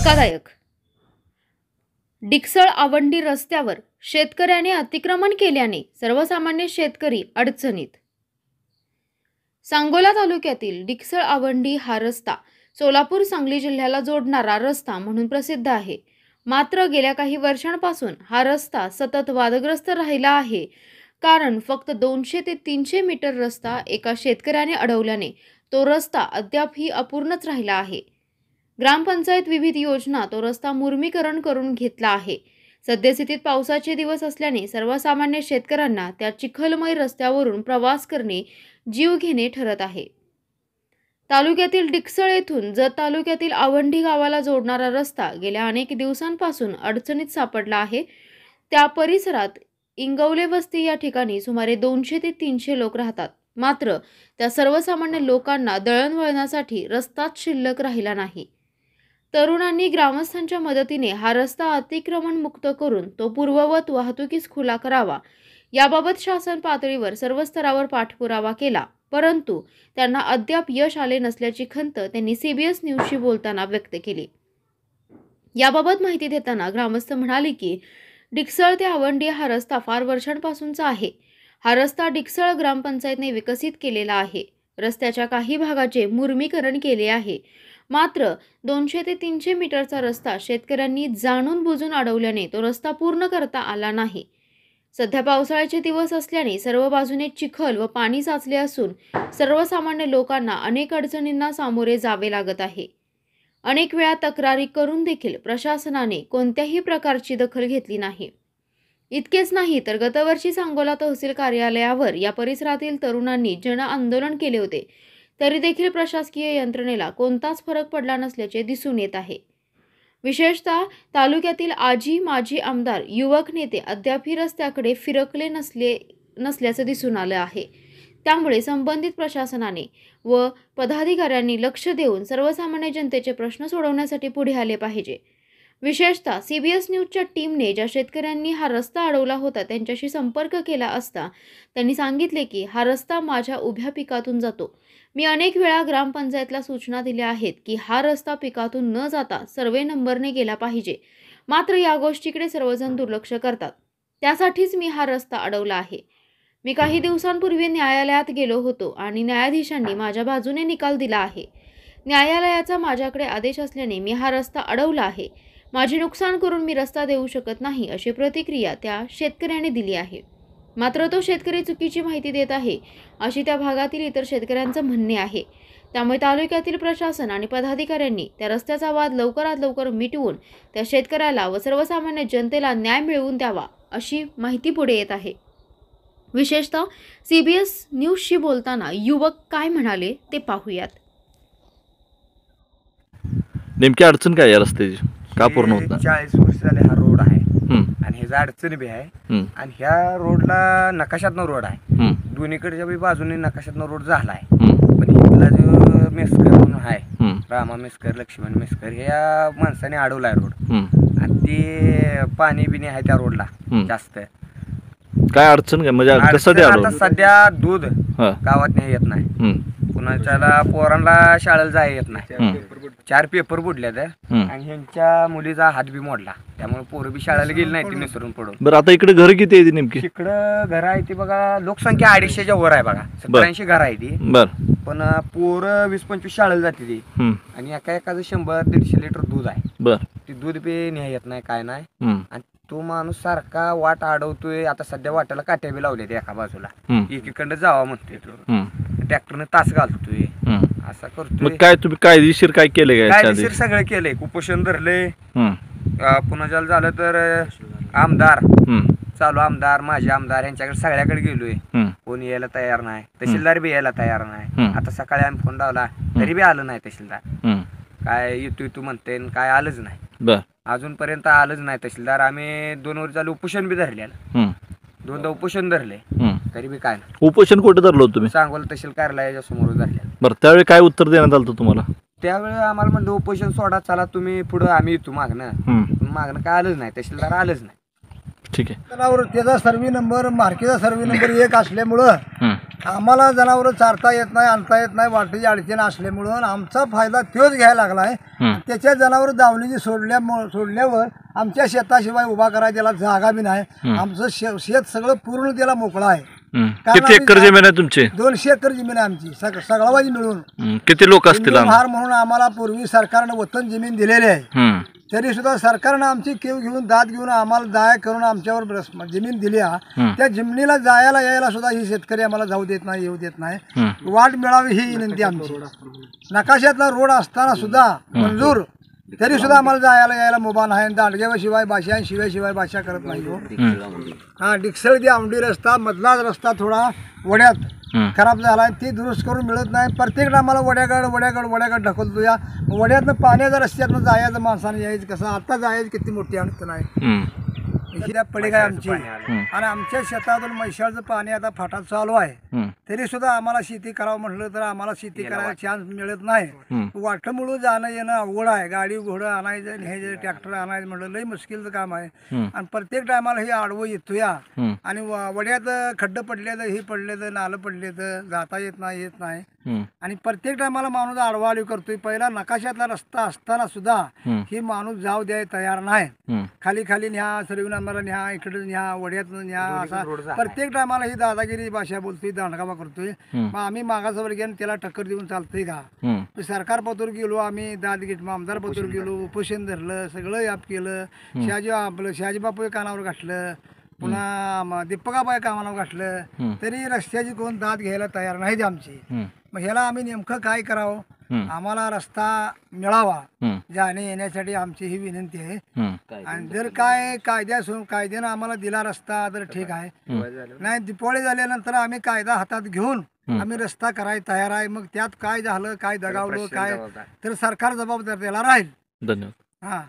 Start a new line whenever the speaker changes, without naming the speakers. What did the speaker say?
धक्कादायक. डिकसळ आवंडी रस्त्यावर शेतकऱ्याने अतिक्रमण केल्याने सर्वसामान्य शेतकरी अडचणीत. सांगोला तालुक्यातील डिकसळ आवंडी हा रस्ता सोलापूर सांगली जिल्ह्याला जोडणारा रस्ता म्हणून प्रसिद्ध आहे. मात्र गेल्या काही वर्षांपासून हा रस्ता सतत वादग्रस्त राहिला आहे. कारण फक्त दोनशे ते तीनशे मीटर रस्ता एका शेतकऱ्याने अडवल्याने तो रस्ता अद्यापही अपूर्णच राहिला आहे. ग्रामपंचायत विविध योजना तो रस्ता मुर्मीकरण करून घेतला आहे. सद्यस्थितीत पावसाचे दिवस असल्याने सर्वसामान्य शेतकऱ्यांना त्या चिखलमय रस्त्यावरून प्रवास करणे जीव घेणे ठरत आहे. तालुक्यातील डिकसळ येथून जत तालुक्यातील आवंढी गावाला जोडणारा रस्ता गेल्या अनेक दिवसांपासून अडचणीत सापडला आहे. त्या परिसरात इंगवले वस्ती या ठिकाणी सुमारे दोनशे ते तीनशे लोक राहतात. मात्र त्या सर्वसामान्य लोकांना दळणवळणासाठी रस्ताच शिल्लक राहिला नाही. तरुणांनी ग्रामस्थांच्या मदतीने हा रस्ता अतिक्रमण मुक्त करून तो पूर्ववत वाहतुकीस खुला करावा. याबाबत शासन पातळीवर सर्व स्तरावर पाठपुरावा केला परंतु त्यांना अद्याप यश आले नसल्याची खंत त्यांनी सीबीएस न्यूजशी बोलताना व्यक्त केली. याबाबत माहिती देताना ग्रामस्थ म्हणाले की डिक्सळ ते आवंडी हा रस्ता फार वर्षांपासूनचा आहे. हा रस्ता डिक्सळ ग्रामपंचायतने विकसित केलेला आहे. रस्त्याच्या काही भागाचे मुर्मीकरण केले आहे. मात्र दोनशे ते तीनशे मीटरचा रस्ता शेतकऱ्यांनी जाणून बुजून अडवल्याने तो रस्ता पूर्ण करता आला नाही. सध्या पावसाळ्याचे दिवस असल्याने सर्व बाजूने चिखल व पाणी साचले असून सर्वसामान्य लोकांना अनेक अडचणींना सामोरे जावे लागत आहे. अनेक वेळा तक्रारी करून देखील प्रशासनाने कोणत्याही प्रकारची दखल घेतली नाही. इतकेच नाही तर गतवर्षी सांगोला तहसील कार्यालयावर या परिसरातील तरुणांनी जन आंदोलन केले होते. तरी देखील प्रशासकीय यंत्रणेला कोणताच फरक पडला नसल्याचे दिसून येत आहे. विशेषतः तालुक्यातील आजी माजी आमदार युवक नेते अद्यापही रस्त्याकडे फिरकले नसले नसल्याचं दिसून आलं आहे. त्यामुळे संबंधित प्रशासनाने व पदाधिकाऱ्यांनी लक्ष देऊन सर्वसामान्य जनतेचे प्रश्न सोडवण्यासाठी पुढे आले पाहिजे. विशेषतः सी बी एस न्यूजच्या टीमने ज्या शेतकऱ्यांनी हा रस्ता अडवला होता त्यांच्याशी संपर्क केला असता त्यांनी सांगितले की हा रस्ता माझ्या उभ्या पिकातून जातो. मी अनेक वेळा ग्रामपंचायतला सूचना दिल्या आहेत की हा रस्ता पिकातून न जाता सर्वे नंबरने गेला पाहिजे. मात्र या गोष्टीकडे सर्वजण दुर्लक्ष करतात. त्यासाठीच मी हा रस्ता अडवला आहे. मी काही दिवसांपूर्वी न्यायालयात गेलो होतो आणि न्यायाधीशांनी माझ्या बाजूने निकाल दिला आहे. न्यायालयाचा माझ्याकडे आदेश असल्याने मी हा रस्ता अडवला आहे. माझे नुकसान करून मी रस्ता देऊ शकत नाही अशी प्रतिक्रिया त्या शेतकऱ्याने दिली आहे. मात्र तो शेतकरी चुकीची माहिती देत आहे अशी त्या भागातील इतर शेतकऱ्यांचं म्हणणे आहे. त्यामुळे तालुक्यातील प्रशासन आणि पदाधिकाऱ्यांनी त्या रस्त्याचा वाद लवकरात लवकर मिटवून त्या शेतकऱ्याला व सर्वसामान्य जनतेला न्याय मिळवून द्यावा अशी माहिती पुढे येत आहे. विशेषतः सी बी एस न्यूजशी बोलताना युवक काय म्हणाले ते पाहूयात.
नेमकी अडचण काय या रस्त्याची? का पूर्ण होत नाही?
चाळीस वर्ष झाले हा रोड आहे.
हम्म,
आणि ह्याचा अडचण बी आहे.
हम्म,
आणि ह्या रोडला नकाशातनं रोड आहे.
हम्म,
दोन्हीकडच्या बी बाजूने नकाशातनं रोड झाला आहे
हम्म,
पण इथला जो मेस्कर म्हणून आहे
हम्म,
रामा मेस्कर लक्ष्मण मेस्कर ह्या माणसाने अडवला आहे रोड.
हम्म.
आणि ते पाणी बिणी आहे त्या रोडला
हम्म.
जास्त.
काय अडचण काय? म्हणजे कसं
अडचण आता सध्या दूध
हा.
गावात नाही येत नाही.
हम्म,
कुणाच्याला पोरांना शाळेला जाय येत नाही. चार पेपर बुडल्यात. आणि ह्यांच्या मुलीचा हात बी मोडला. त्यामुळे पोरं बी शाळेला गेली नाही ती निसरून पडून.
बरं आता इकडे घर किती आहे ती नेमकी?
तिकडं घर आहे ती बघा लोकसंख्या अडीचशेच्या वर आहे बघा. सत्तर ऐंशी घर आहे ती.
बर.
पण पोरं वीस पंचवीस शाळेला जाते ती. आणि एका एकाचं शंभर दीडशे लिटर दूध आहे.
बर.
ती दूध बी न्याय येत नाही काय नाही. आणि तो माणूस सारखा वाट अडवतोय आता सध्या वाट्याला काट्या बी लावल्या एका बाजूला. एकीकडं जावा म्हणतोय तो. ट्रॅक्टरनं तास घालतोय.
हम्म.
असा
मग
करतोय.
काय तुम्ही कायदेशीर काय केलं काय याच्या आधी?
कायदेशीर सगळं केलंय कुपोषण अं, पुन्हा ज्याला झालं तर अं, आमदार. चालू आमदार माजी आमदार यांच्याकडे सगळ्याकडे गेलोय.
हम्म,
कोणी यायला तयार नाही. तहसीलदार बी यायला तयार नाही.
हम्म.
आता सकाळी आम्ही फोन लावला तरी बी आलं नाही तहसीलदार. काय येतो येतो म्हणते आणि काय आलंच नाही.
बर.
अजूनपर्यंत आलंच नाही तहसीलदार. आम्ही दोन वर्ष झालं उपोषण बी धरलेलं. दोनदा उपोषण धरले
हम्म.
तरी बी काय नाही.
उपोषण कुठे धरलं होतं तुम्ही?
सांगोला तहसील कार्यालयाच्या समोर धरलेलं
बरं त्यावेळी काय उत्तर देण्यात आलं होतं तुम्हाला?
त्यावेळी आम्हाला म्हणलं उपोषण सोडा चला तुम्ही पुढं आम्ही येतो मागणं.
हम्म.
मागणं काय आलंच नाही तहसीलदार आलंच नाही.
ठीक आहे
जनावर त्याचा सर्व्हे नंबर मार्केटचा सर्व्हे नंबर एक असल्यामुळं
हं.
आम्हाला जनावरं चारता येत नाही आणता येत नाही वाटेची अडचण असल्यामुळं आमचा फायदा तोच घ्यायला लागला आहे. त्याच्या जनावर दावणीची सोडल्यामुळं सोडल्यावर आमच्या शेताशिवाय उभा करायला त्याला जागा बी नाही आमचं शे शेत सगळं पूर्ण त्याला मोकळं आहे
हं.
कारण
किती एकर जमीन आहे तुमची
दोनशे एकर जमीन आहे आमची सग सगळावाजी मिळून
हं. किती लोक असतील आम-
महार म्हणून आम्हाला पूर्वी सरकारनं वतन जमीन दिलेली आहे
हं.
तरी सुद्धा सरकारनं आमची केव घेऊन दाद घेऊन आम्हाला दाया करून आमच्यावर ब्रस- जमीन दिली हा. त्या जमिनीला जायला यायला सुद्धा ही शेतकरी आम्हाला जाऊ देत नाही येऊ देत नाही. वाट मिळावी ही विनंती आमची नकाशातला रोड असताना सुद्धा मंजूर तरी सुद्धा आम्हाला जायला यायला मुभा नाही दांडग्याशिवाय भाषा शिवाय शिवाय भाषा करत नाही हो. हा डिक्सळ ते औंढी रस्ता मधलाच रस्ता थोडा वड्यात. खराब झाला आहे ती दुरुस्त करून मिळत नाही. प्रत्येक आम्हाला वड्याकड वड्याकड वड्याकड ढकलतो या वड्यातनं पाण्याच्या रस्त्यातनं जायचं माणसानं यायचं कसं? आता जायचं किती मोठी अडचण आहे.
हं.
ही पडी काय आमची
हं.
आणि आमच्या शेतातून म्हैशाळचं पाणी आता फाटात चालू आहे
हं.
तरी सुद्धा आम्हाला शेती करावं म्हटलं तर आम्हाला शेती करायला चान्स मिळत नाही
हं.
वाटमुळं जाणं येणं अवघड आहे गाडी घोडं आणायचं न्यायचं ट्रॅक्टर आणायचं म्हटलं लई मुश्किलचं काम आहे
हं.
आणि प्रत्येक टायमाला हे आडवं येतो या
हं.
आणि वड्यात खड्डं पडलेलं हे पडलेलं नालं पडलेलं जाता येत नाही येत नाही
हं.
आणि प्रत्येक टायमाला माणूस आडवा आडवी करतोय. पहिला नकाशातला रस्ता असताना सुद्धा
हं.
माणूस जाऊ द्यायला तयार नाही.
हं.
खाली खाली न्या सरवी आम्हाला न्या इकडे न्या वड्यातनं न्या असा प्रत्येक टायमाला ही दादागिरी भाषा बोलतोय दांडगावा करतोय.
हं.
मग आम्ही मागासवर घेऊन त्याला टक्कर देऊन चालतंय का. सरकार पतूर गेलो आम्ही दादगीट आमदार पतूर गेलो उपोषण धरलं सगळं याप केलं. शहाजी आपलं शहाजी बापू कानावर घातलं. पुन्हा म- दीपकाबाई कामावर घातलं. तरी रस्त्याची कोण दाद घ्यायला तयार नाहीत आमची. मग ह्याला आम्ही नेमकं काय करावं. आम्हाला रस्ता मिळावा. जाणे येण्यासाठी आमची ही विनंती आहे. आणि जर काय कायद्या कायद्यानं आम्हाला दिला रस्ता तर ठीक आहे. नाही दिपावळी झाल्यानंतर आम्ही कायदा हातात घेऊन आम्ही रस्ता करायला तयार आहे. मग त्यात काय झालं काय दगावलं काय? तर सरकार जबाबदार त्याला राहील.
धन्यवाद.
हा.